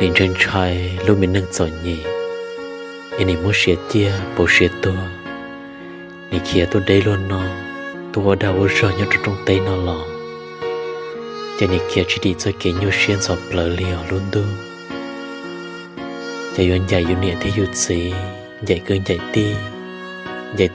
nên chân trai lúc mình nâng giỏi nhỉ. Nên mình muốn xịt tia bộ xịt to. Nên kia tôi đây luôn nó. Tôi đâu có nhớ trong tay nó lò cho nên kia chỉ đi cho cái nhau xuyên sọp lỡ liều luôn đâu chạy yon dạy yon nhẹ thì yon gì chạy cơn dạy ti chạy